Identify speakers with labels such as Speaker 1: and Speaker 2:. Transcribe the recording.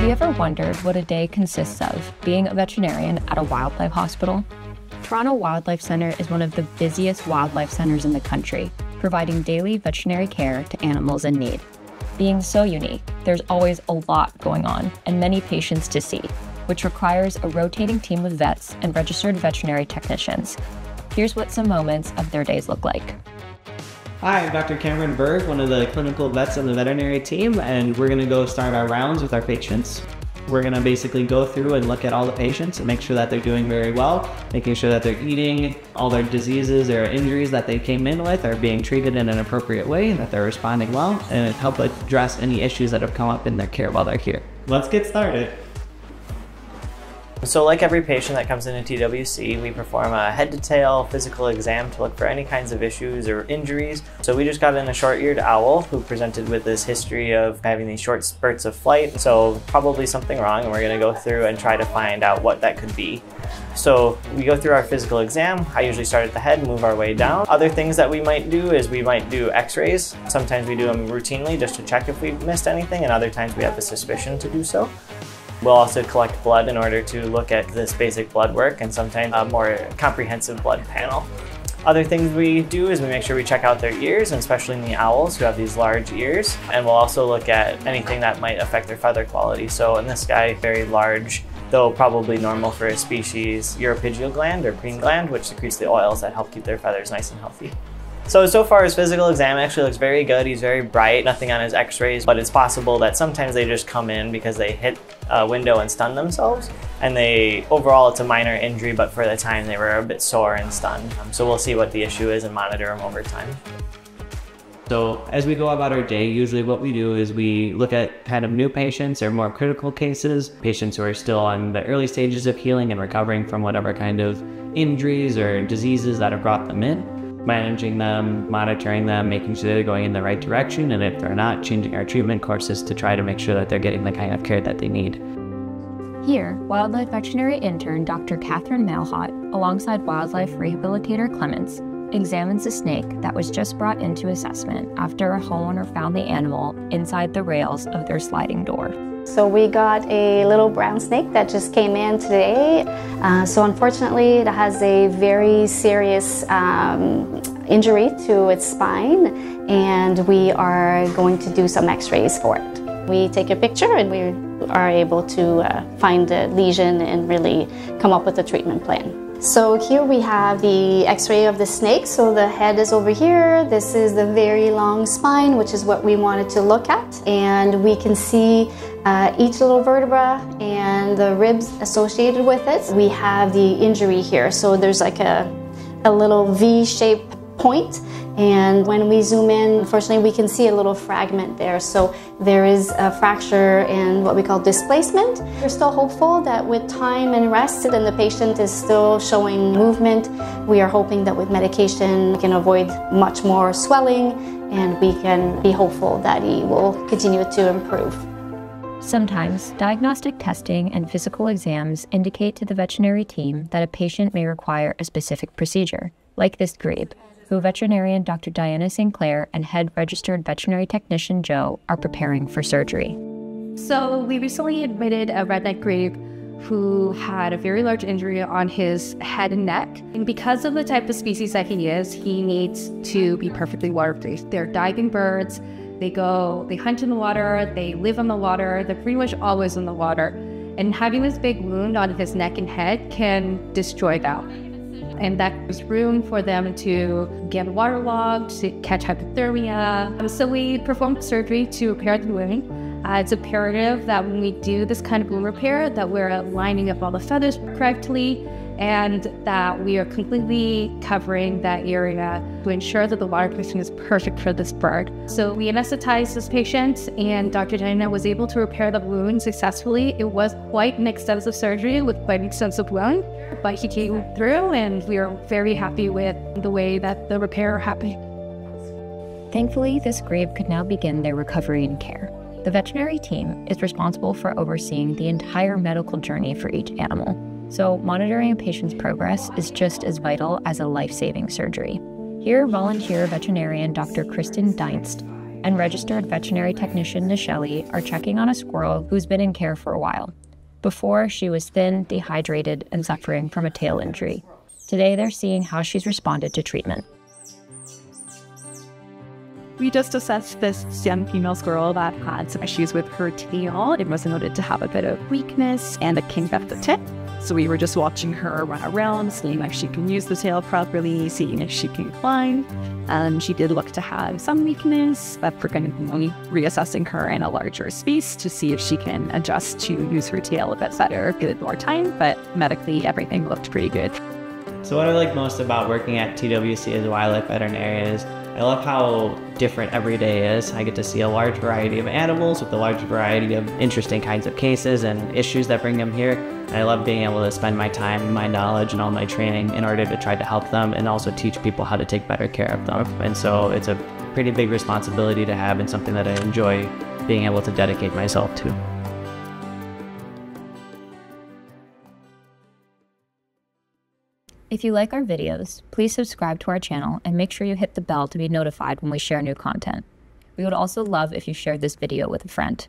Speaker 1: Have you ever wondered what a day consists of being a veterinarian at a wildlife hospital? Toronto Wildlife Centre is one of the busiest wildlife centres in the country, providing daily veterinary care to animals in need. Being so unique, there's always a lot going on and many patients to see, which requires a rotating team of vets and registered veterinary technicians. Here's what some moments of their days look like.
Speaker 2: Hi, I'm Dr. Cameron Berg, one of the clinical vets on the veterinary team, and we're to go start our rounds with our patients. We're to basically go through and look at all the patients and make sure that they're doing very well, making sure that they're eating, all their diseases or injuries that they came in with are being treated in an appropriate way, and that they're responding well, and help address any issues that have come up in their care while they're here. Let's get started.
Speaker 3: So like every patient that comes into TWC, we perform a head to tail physical exam to look for any kinds of issues or injuries. So we just got in a short-eared owl who presented with this history of having these short spurts of flight. So probably something wrong and we're gonna go through and try to find out what that could be. So we go through our physical exam. I usually start at the head, move our way down. Other things that we might do is we might do x-rays. Sometimes we do them routinely just to check if we've missed anything and other times we have the suspicion to do so. We'll also collect blood in order to look at this basic blood work and sometimes a more comprehensive blood panel. Other things we do is we make sure we check out their ears, and especially in the owls who have these large ears. And we'll also look at anything that might affect their feather quality. So in this guy, very large, though probably normal for a species, uropygial gland or preen gland, which secretes the oils that help keep their feathers nice and healthy. So, so far his physical exam actually looks very good. He's very bright, nothing on his x-rays, but it's possible that sometimes they just come in because they hit a window and stun themselves. And they, overall it's a minor injury, but for the time they were a bit sore and stunned. Um, so we'll see what the issue is and monitor them over time.
Speaker 2: So as we go about our day, usually what we do is we look at kind of new patients or more critical cases, patients who are still on the early stages of healing and recovering from whatever kind of injuries or diseases that have brought them in managing them, monitoring them, making sure they're going in the right direction, and if they're not, changing our treatment courses to try to make sure that they're getting the kind of care that they need.
Speaker 1: Here, wildlife veterinary intern Dr. Catherine Malhot, alongside wildlife rehabilitator Clements, examines a snake that was just brought into assessment after a homeowner found the animal inside the rails of their sliding door.
Speaker 4: So we got a little brown snake that just came in today. Uh, so unfortunately, it has a very serious um, injury to its spine, and we are going to do some X-rays for it. We take a picture and we are able to uh, find the lesion and really come up with a treatment plan. So here we have the x-ray of the snake. So the head is over here. This is the very long spine, which is what we wanted to look at. And we can see uh, each little vertebra and the ribs associated with it. We have the injury here. So there's like a, a little V-shaped point and when we zoom in, unfortunately, we can see a little fragment there. So there is a fracture and what we call displacement. We're still hopeful that with time and rest, and the patient is still showing movement, we are hoping that with medication, we can avoid much more swelling and we can be hopeful that he will continue to improve.
Speaker 1: Sometimes, diagnostic testing and physical exams indicate to the veterinary team that a patient may require a specific procedure, like this grebe who veterinarian Dr. Diana St. Clair and head registered veterinary technician Joe are preparing for surgery.
Speaker 5: So, we recently admitted a red-necked grebe who had a very large injury on his head and neck. And because of the type of species that he is, he needs to be perfectly water-based. They're diving birds. They go, they hunt in the water, they live on the water, they're pretty much always in the water. And having this big wound on his neck and head can destroy that and that gives room for them to get waterlogged, to catch hypothermia. So we performed surgery to repair the wound. Uh, it's imperative that when we do this kind of wound repair, that we're lining up all the feathers correctly and that we are completely covering that area to ensure that the water placement is perfect for this bird. So we anesthetized this patient and Dr. Diana was able to repair the wound successfully. It was quite an extensive surgery with quite an extensive wound, but he came through and we are very happy with the way that the repair happened.
Speaker 1: Thankfully, this grebe could now begin their recovery and care. The veterinary team is responsible for overseeing the entire medical journey for each animal. So, monitoring a patient's progress is just as vital as a life saving surgery. Here, volunteer veterinarian Dr. Kristen Deinst and registered veterinary technician Nichelle are checking on a squirrel who's been in care for a while. Before, she was thin, dehydrated, and suffering from a tail injury. Today, they're seeing how she's responded to treatment.
Speaker 6: We just assessed this young female squirrel that had some issues with her tail. It was noted to have a bit of weakness and a kink at the tip. So we were just watching her run around, seeing if she can use the tail properly, seeing if she can climb. And she did look to have some weakness, but we're going to be reassessing her in a larger space to see if she can adjust to use her tail a bit better, give it more time. But medically, everything looked pretty good.
Speaker 2: So what I like most about working at TWC as a wildlife veterinarian is I love how different every day is. I get to see a large variety of animals with a large variety of interesting kinds of cases and issues that bring them here. I love being able to spend my time, my knowledge, and all my training in order to try to help them and also teach people how to take better care of them. And so it's a pretty big responsibility to have and something that I enjoy being able to dedicate myself to.
Speaker 1: If you like our videos, please subscribe to our channel and make sure you hit the bell to be notified when we share new content. We would also love if you shared this video with a friend.